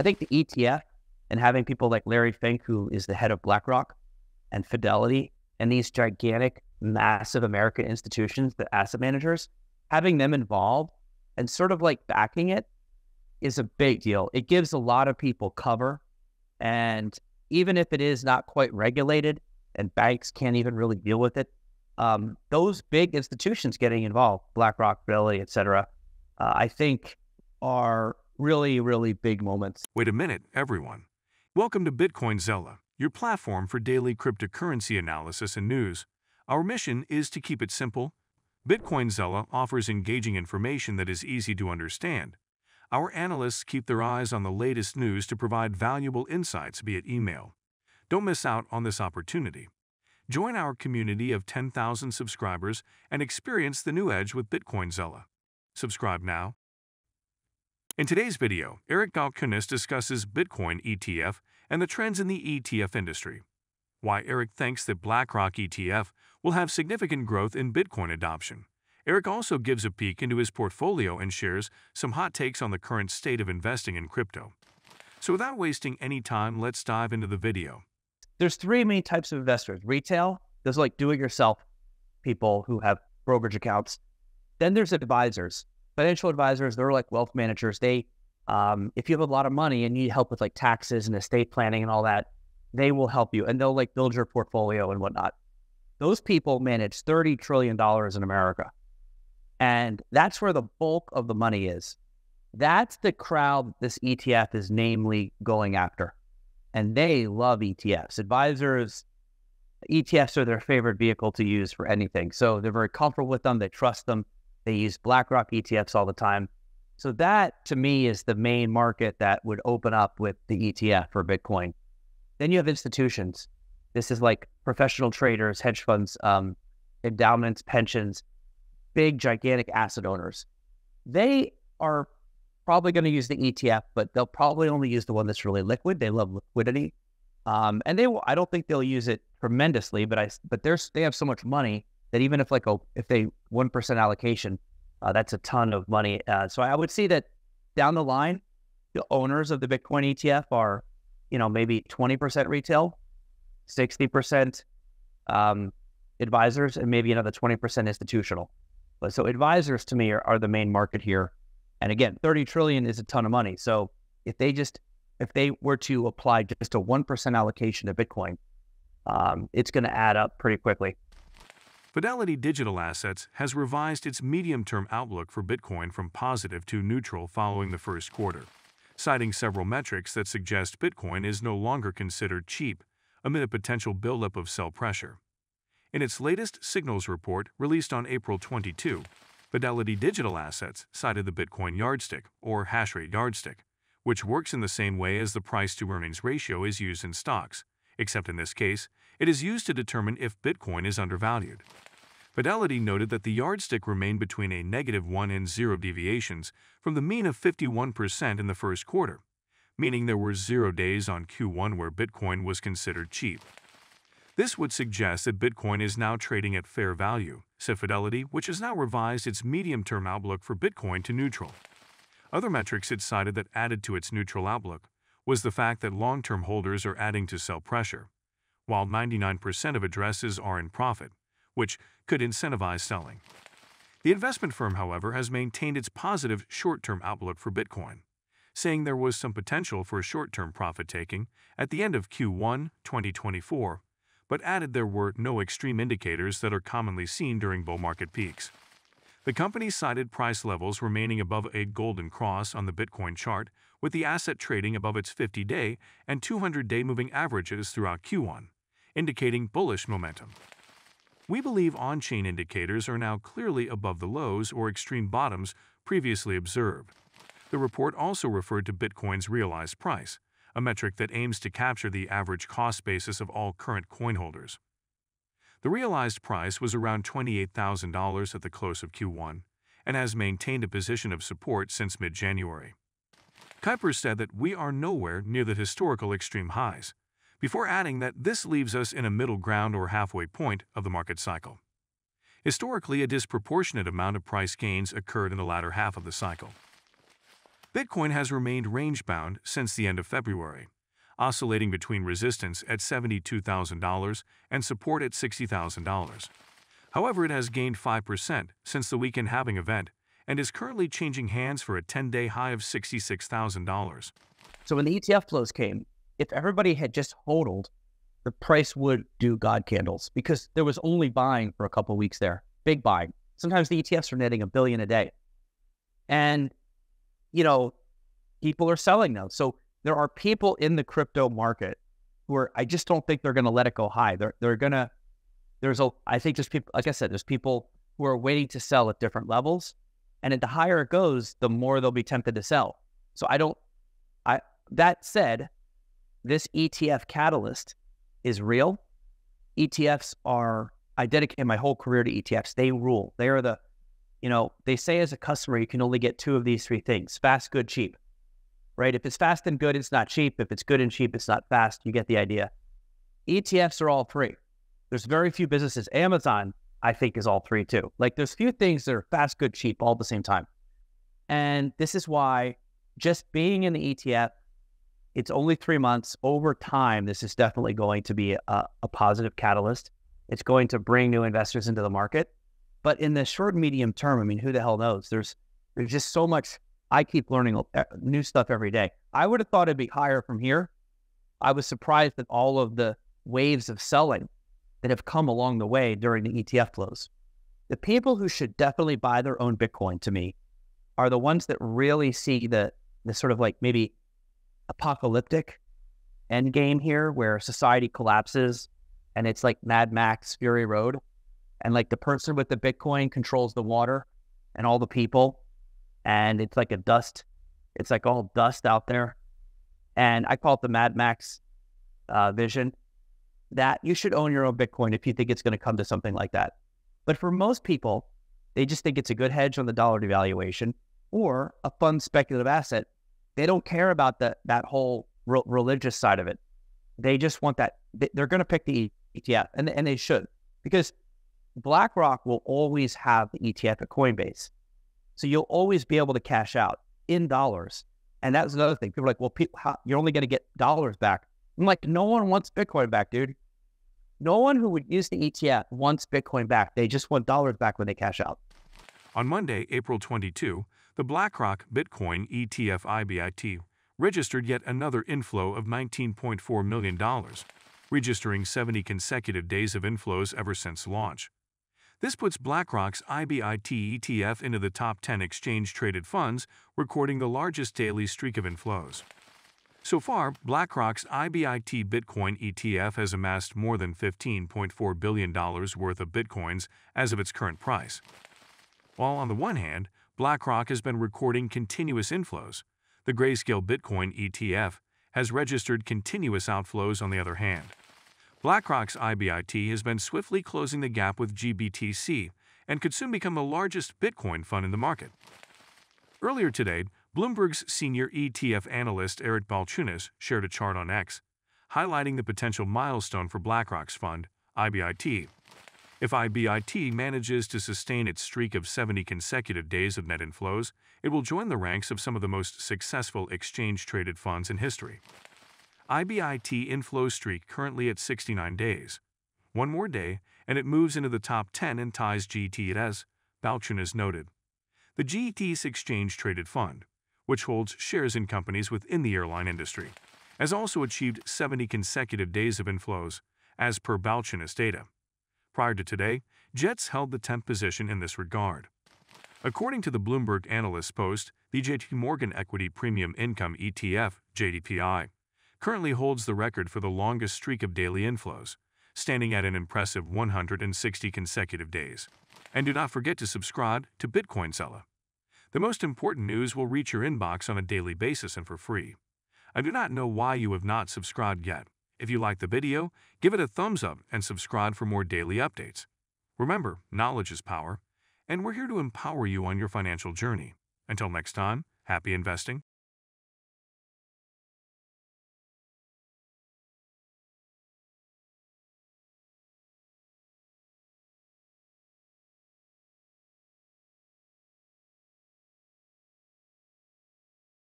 I think the ETF and having people like Larry Fink, who is the head of BlackRock and Fidelity, and these gigantic, massive American institutions, the asset managers, having them involved and sort of like backing it is a big deal. It gives a lot of people cover. And even if it is not quite regulated and banks can't even really deal with it, um, those big institutions getting involved, BlackRock, Fidelity, et cetera, uh, I think are really, really big moments. Wait a minute, everyone. Welcome to Bitcoin Zella, your platform for daily cryptocurrency analysis and news. Our mission is to keep it simple. Bitcoin Zella offers engaging information that is easy to understand. Our analysts keep their eyes on the latest news to provide valuable insights via email. Don't miss out on this opportunity. Join our community of 10,000 subscribers and experience the new edge with Bitcoin Zella. Subscribe now. In today's video, Eric Balchunas discusses Bitcoin ETF and the trends in the ETF industry. Why Eric thinks that BlackRock ETF will have significant growth in Bitcoin adoption. Eric also gives a peek into his portfolio and shares some hot takes on the current state of investing in crypto. So without wasting any time, let's dive into the video there's three main types of investors retail, there's like do it yourself people who have brokerage accounts. Then there's advisors, financial advisors, they're like wealth managers. They, um, if you have a lot of money and you need help with like taxes and estate planning and all that, they will help you and they'll like build your portfolio and whatnot. Those people manage $30 trillion in America. And that's where the bulk of the money is. That's the crowd this ETF is namely going after and they love ETFs. Advisors, ETFs are their favorite vehicle to use for anything. So they're very comfortable with them. They trust them. They use BlackRock ETFs all the time. So that to me is the main market that would open up with the ETF for Bitcoin. Then you have institutions. This is like professional traders, hedge funds, um, endowments, pensions, big, gigantic asset owners. They are probably going to use the ETF, but they'll probably only use the one that's really liquid. They love liquidity, um, and they will. I don't think they'll use it tremendously, but I but there's they have so much money that even if like a if they one percent allocation, uh, that's a ton of money. Uh, so I would see that down the line, the owners of the Bitcoin ETF are, you know, maybe twenty percent retail, sixty percent um, advisors, and maybe another twenty percent institutional. But so advisors to me are, are the main market here. And again, 30 trillion is a ton of money. So if they just if they were to apply just a 1% allocation to Bitcoin, um, it's going to add up pretty quickly. Fidelity Digital Assets has revised its medium-term outlook for Bitcoin from positive to neutral following the first quarter, citing several metrics that suggest Bitcoin is no longer considered cheap amid a potential buildup of sell pressure. In its latest signals report released on April 22, Fidelity Digital Assets cited the Bitcoin yardstick, or hash rate yardstick, which works in the same way as the price-to-earnings ratio is used in stocks, except in this case, it is used to determine if Bitcoin is undervalued. Fidelity noted that the yardstick remained between a negative 1 and 0 deviations from the mean of 51% in the first quarter, meaning there were zero days on Q1 where Bitcoin was considered cheap. This would suggest that Bitcoin is now trading at fair value, said Fidelity, which has now revised its medium-term outlook for Bitcoin to neutral. Other metrics it cited that added to its neutral outlook was the fact that long-term holders are adding to sell pressure, while 99% of addresses are in profit, which could incentivize selling. The investment firm, however, has maintained its positive short-term outlook for Bitcoin, saying there was some potential for short-term profit-taking at the end of Q1 2024 but added there were no extreme indicators that are commonly seen during bull market peaks. The company cited price levels remaining above a golden cross on the Bitcoin chart, with the asset trading above its 50-day and 200-day moving averages throughout Q1, indicating bullish momentum. We believe on-chain indicators are now clearly above the lows or extreme bottoms previously observed. The report also referred to Bitcoin's realized price, a metric that aims to capture the average cost basis of all current coin holders. The realized price was around $28,000 at the close of Q1 and has maintained a position of support since mid-January. Kuiper said that we are nowhere near the historical extreme highs, before adding that this leaves us in a middle ground or halfway point of the market cycle. Historically, a disproportionate amount of price gains occurred in the latter half of the cycle. Bitcoin has remained range-bound since the end of February, oscillating between resistance at $72,000 and support at $60,000. However, it has gained 5% since the weekend halving event and is currently changing hands for a 10-day high of $66,000. So when the ETF flows came, if everybody had just hodled, the price would do God candles because there was only buying for a couple weeks there, big buying. Sometimes the ETFs are netting a billion a day. And, you know, people are selling now. So there are people in the crypto market who are, I just don't think they're going to let it go high. They're, they're going to, there's a, I think there's people, like I said, there's people who are waiting to sell at different levels. And at the higher it goes, the more they'll be tempted to sell. So I don't, I, that said, this ETF catalyst is real. ETFs are, I dedicate my whole career to ETFs. They rule. They are the, you know, they say as a customer, you can only get two of these three things fast, good, cheap, right? If it's fast and good, it's not cheap. If it's good and cheap, it's not fast. You get the idea. ETFs are all three. There's very few businesses. Amazon, I think, is all three too. Like there's few things that are fast, good, cheap all at the same time. And this is why just being in the ETF it's only three months. Over time, this is definitely going to be a, a, positive catalyst. It's going to bring new investors into the market. But in the short medium term, I mean, who the hell knows? There's there's just so much. I keep learning uh, new stuff every day. I would have thought it'd be higher from here. I was surprised at all of the waves of selling that have come along the way during the ETF flows. The people who should definitely buy their own Bitcoin to me are the ones that really see the the sort of like maybe apocalyptic end game here where society collapses and it's like Mad Max Fury Road. And like the person with the Bitcoin controls the water and all the people. And it's like a dust, it's like all dust out there. And I call it the Mad Max uh, vision that you should own your own Bitcoin if you think it's going to come to something like that. But for most people, they just think it's a good hedge on the dollar devaluation or a fun speculative asset they don't care about the, that whole re- religious side of it. They just want that. They're going to pick the ETF, and, and they should, because BlackRock will always have the ETF at Coinbase. So you'll always be able to cash out in dollars. And that's another thing. People are like, well, people, how, you're only going to get dollars back. I'm like, no one wants Bitcoin back, dude. No one who would use the ETF wants Bitcoin back. They just want dollars back when they cash out. On Monday, April 22, the BlackRock Bitcoin ETF IBIT registered yet another inflow of $19.4 million, registering 70 consecutive days of inflows ever since launch. This puts BlackRock's IBIT ETF into the top 10 exchange-traded funds, recording the largest daily streak of inflows. So far, BlackRock's IBIT Bitcoin ETF has amassed more than $15.4 billion worth of Bitcoins as of its current price. While on the one hand, BlackRock has been recording continuous inflows, the Grayscale Bitcoin ETF has registered continuous outflows on the other hand. BlackRock's IBIT has been swiftly closing the gap with GBTC and could soon become the largest Bitcoin fund in the market. Earlier today, Bloomberg's senior ETF analyst Eric Balchunas shared a chart on X, highlighting the potential milestone for BlackRock's fund, IBIT, if IBIT manages to sustain its streak of 70 consecutive days of net inflows, it will join the ranks of some of the most successful exchange-traded funds in history. IBIT inflow streak currently at 69 days. One more day, and it moves into the top 10 and ties GT as GTS, Balchunas noted. The JETS exchange-traded fund, which holds shares in companies within the airline industry, has also achieved 70 consecutive days of inflows, as per Balchunas data. Prior to today, Jets held the 10th position in this regard. According to the Bloomberg Analyst Post, the JP Morgan Equity Premium Income ETF, JEPI, currently holds the record for the longest streak of daily inflows, standing at an impressive 160 consecutive days. And do not forget to subscribe to Bitcoin Zella. The most important news will reach your inbox on a daily basis and for free. I do not know why you have not subscribed yet. If you like the video, give it a thumbs up and subscribe for more daily updates. Remember, knowledge is power, and we're here to empower you on your financial journey. Until next time, happy investing.